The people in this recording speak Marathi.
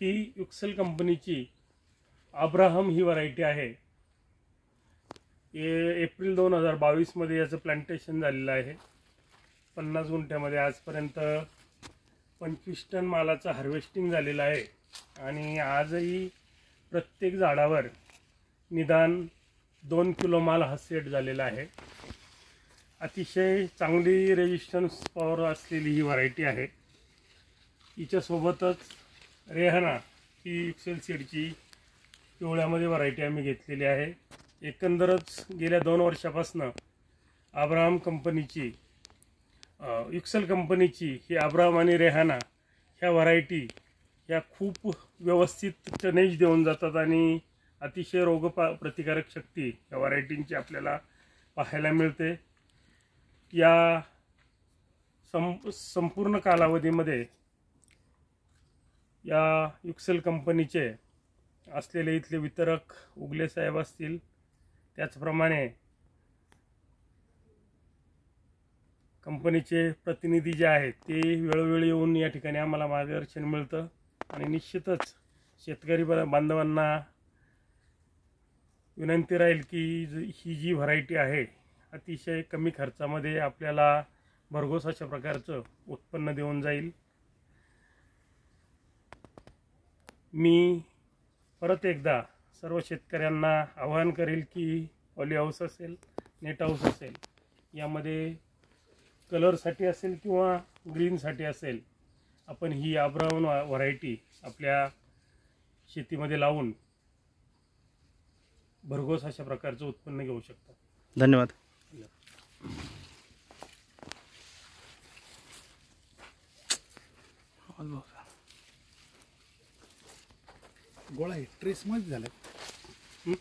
ही युक्सेल कंपनीची अब्राहम ही व्हरायटी आहे. ए एप्रिल दोन हजार बावीसमध्ये याचं प्लांटेशन झालेलं आहे. पन्नास गुंठ्यामध्ये आजपर्यंत पंचवीस टन मालाचं हार्वेस्टिंग झालेलं आहे. आणि आजही प्रत्येक झाडावर निदान दोन किलो माल हा सेट झालेला आहे. अतिशय चांगली रेजिस्टन्स पॉवर असलेली ही व्हरायटी आहे. हिच्यासोबतच रेहना ही एक्सेल सीडची पिवळ्यामध्ये व्हरायटी आम्ही घेतलेली आहे. एकंदरच गेल्या दोन वर्षापासनं आब्राम कंपनीची युक्सेल कंपनीची ही आब्राम आणि रेहाना ह्या व्हरायटी ह्या खूप व्यवस्थित टनेज देऊन जातात आणि अतिशय रोग प्रतिकारक शक्ती या व्हरायटींची आपल्याला पाहायला मिळते. या सं संपूर्ण कालावधीमध्ये या युक्सेल कंपनीचे असलेले इथले वितरक उगले साहेब असतील. त्याचप्रमाणे कंपनीचे प्रतिनिधी जे आहेत ते वेळोवेळी येऊन या ठिकाणी आम्हाला मार्गदर्शन मिळतं. आणि निश्चितच शेतकरी बांधवांना विनंती राहील की ही जी व्हरायटी आहे अतिशय कमी खर्चामध्ये आपल्याला भरघोस अशा प्रकारचं उत्पन्न देऊन जाईल. मी परत एकदा सर्व शेतकऱ्यांना आवाहन करेल की पॉली हाऊस असेल नेट हाऊस असेल यामध्ये कलरसाठी असेल किंवा ग्रीनसाठी असेल आपण ही आब्राऊन व्हरायटी आपल्या शेतीमध्ये लावून भरघोस अशा प्रकारचं उत्पन्न घेऊ शकता. धन्यवाद. गोळा आहे ट्रेसमध्ये झालं हं?